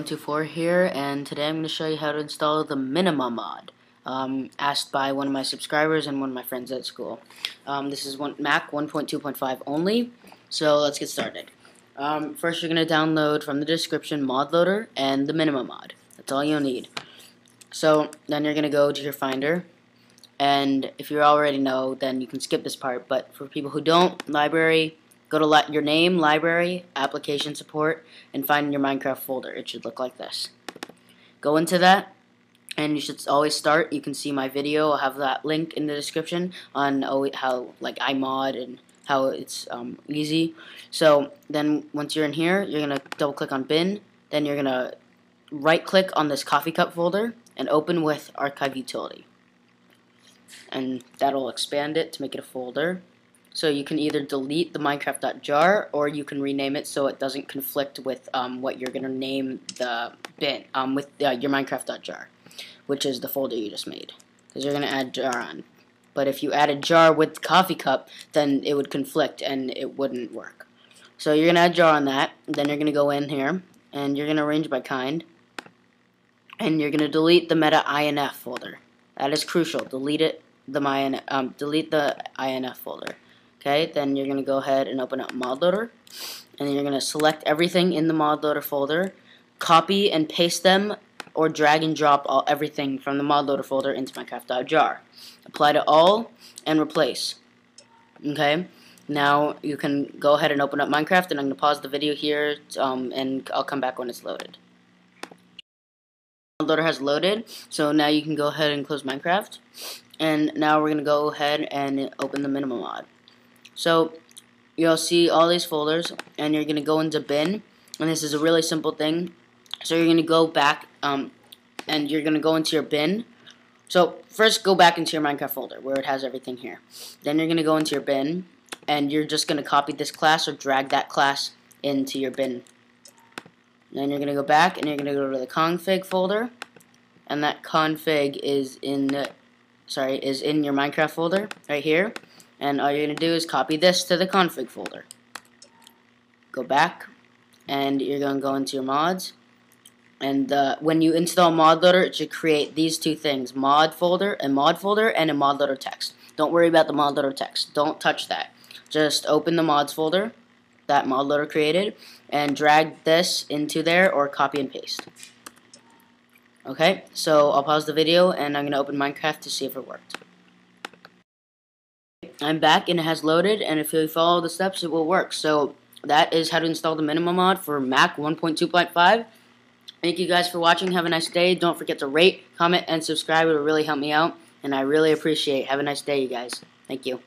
Mac124 here, and today I'm going to show you how to install the Minema mod, um, asked by one of my subscribers and one of my friends at school. Um, this is one, Mac 1.2.5 only, so let's get started. Um, first, you're going to download from the description Mod Loader and the Minema mod. That's all you'll need. So then you're going to go to your Finder, and if you already know, then you can skip this part, but for people who don't, Library, Go to your name, library, application support, and find your Minecraft folder. It should look like this. Go into that, and you should always start. You can see my video. I'll have that link in the description on how like I mod and how it's um, easy. So then once you're in here, you're gonna double click on bin. Then you're gonna right click on this coffee cup folder and open with archive utility. And that'll expand it to make it a folder. So you can either delete the minecraft.jar or you can rename it so it doesn't conflict with um, what you're going to name the bin um, with uh, your minecraft.jar, which is the folder you just made. Because you're going to add jar on. But if you add a jar with coffee cup, then it would conflict and it wouldn't work. So you're going to add jar on that. Then you're going to go in here and you're going to arrange by kind. And you're going to delete the meta INF folder. That is crucial. Delete it. The my um, delete the INF folder. Okay, then you're going to go ahead and open up mod loader. And then you're going to select everything in the mod loader folder, copy and paste them, or drag and drop all everything from the mod loader folder into Minecraft.jar. Apply to all and replace. Okay, now you can go ahead and open up Minecraft, and I'm going to pause the video here, um, and I'll come back when it's loaded. Loader has loaded, so now you can go ahead and close Minecraft. And now we're going to go ahead and open the Minema mod. So you'll see all these folders and you're going to go into bin and this is a really simple thing. So you're going to go back um, and you're going to go into your bin. So first go back into your Minecraft folder where it has everything here. Then you're going to go into your bin and you're just going to copy this class or drag that class into your bin. Then you're going to go back and you're going to go to the config folder and that config is in the, sorry is in your Minecraft folder right here and all you're going to do is copy this to the config folder. Go back, and you're going to go into your mods, and uh, when you install mod loader, it should create these two things, mod folder, a mod folder, and a mod loader text. Don't worry about the mod loader text. Don't touch that. Just open the mods folder that mod loader created, and drag this into there, or copy and paste. Okay, so I'll pause the video, and I'm going to open Minecraft to see if it worked. I'm back and it has loaded and if you follow the steps it will work. So that is how to install the Minema mod for Mac 1.2.5. Thank you guys for watching. Have a nice day. Don't forget to rate, comment, and subscribe. It will really help me out. And I really appreciate it. Have a nice day, you guys. Thank you.